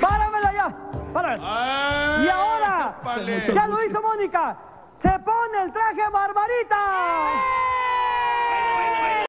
¡Páramela ya! ¡Párame! Y ahora, ya lo hizo Mónica. Se pone el traje Barbarita.